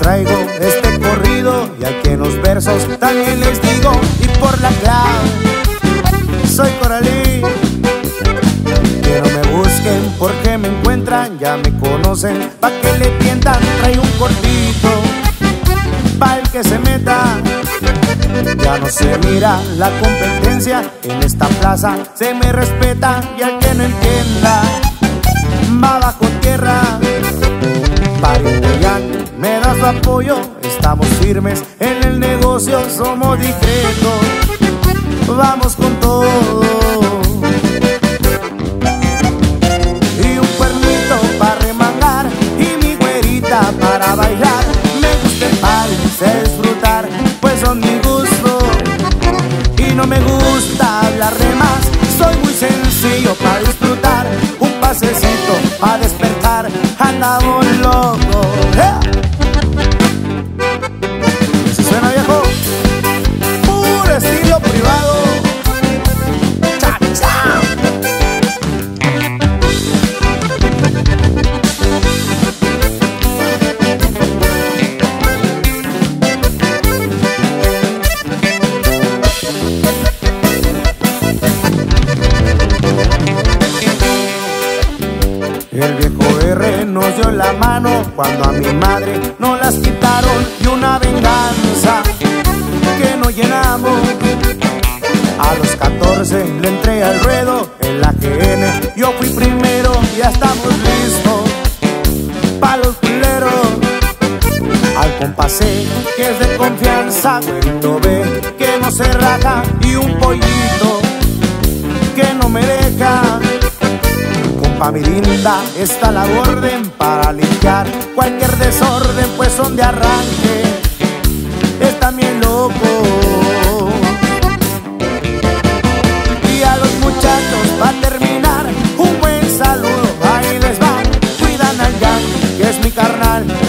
Traigo este corrido y aquí en los versos también les digo y por la clave soy Coralí. Que no me busquen porque me encuentran, ya me conocen, pa' que le tientan, trae un cortito, pa' el que se meta. Ya no se mira la competencia en esta plaza, se me respeta y al que no entienda va bajo tierra. Su apoyo, estamos firmes en el negocio, somos discretos, vamos con todo. Y un cuernito para remangar y mi güerita para bailar. Me gusta el sé disfrutar, pues son mi gusto. Y no me gusta hablar de más, soy muy sencillo para disfrutar. Un pasecito para despertar, andamos El viejo R nos dio la mano cuando a mi madre nos las quitaron y una venganza que no llenamos. A los 14 le entré al ruedo en la GN, yo fui primero, ya estamos listos pa' los culeros. Al compasé que es de confianza, güerito ve que no se raja y un pollito que no me deja. Compa mi linda, está la orden para limpiar cualquier desorden, pues son de arranque. Está bien loco. Y a los muchachos va a terminar un buen saludo. Ahí les va, cuidan al yang, que es mi carnal.